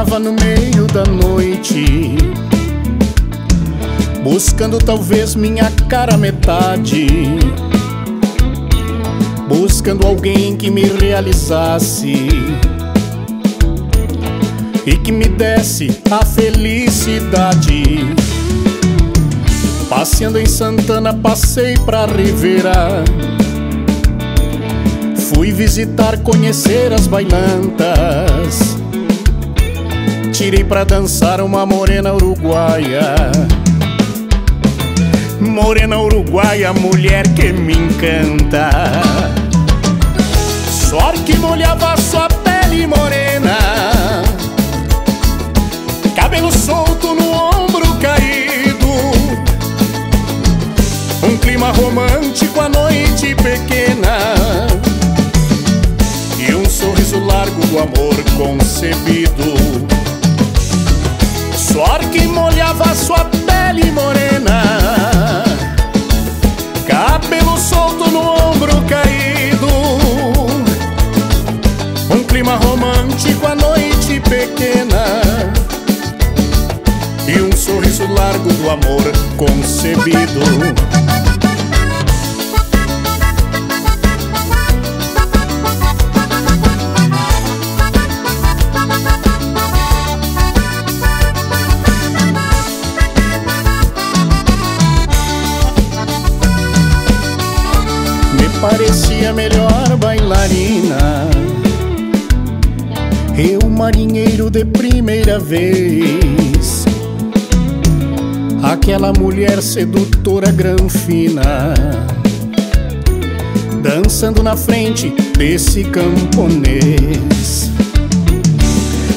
Vagava no meio da noite, buscando talvez minha cara metade, buscando alguém que me realizasse e que me desse a felicidade. Passeando em Santana, passei pra Rivera. Fui visitar, conhecer as bailantas. Tirei pra dançar uma morena uruguaia. Morena uruguaia, mulher que me encanta. Suor que molhava sua pele morena. Cabelo solto no ombro caído. Um clima romântico, a noite pequena. E um sorriso largo do amor concebido. Suor que molhava sua pele morena. Cabelo solto no ombro caído. Um clima romântico, a noite pequena. E um sorriso largo do amor concebido parecia melhor bailarina. Eu, marinheiro de primeira vez. Aquela mulher sedutora granfina Dançando na frente desse camponês.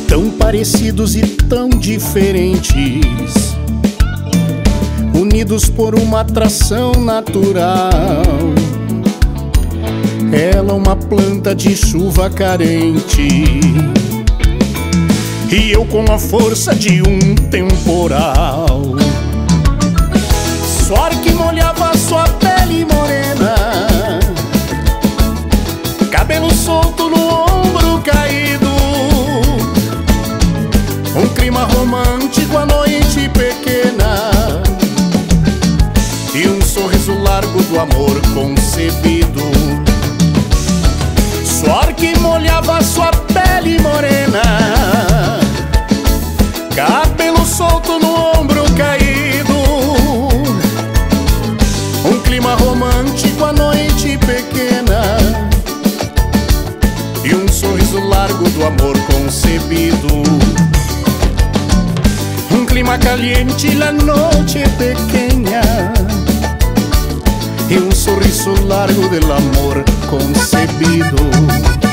Tão parecidos e tão diferentes Unidos por uma atração natural ela uma planta de chuva carente. E eu com a força de um temporal Suor que molhava sua pele morena. Cabelo solto no ombro caído. Um clima romântico, a noite pequena. E um sorriso largo do amor concebido Suor que molhava sua pele morena. Cabelo solto no ombro caído. Um clima romântico, a noite pequena. E um sorriso largo do amor concebido. Um clima caliente, la noche pequena e um sorriso largo del amor concebido.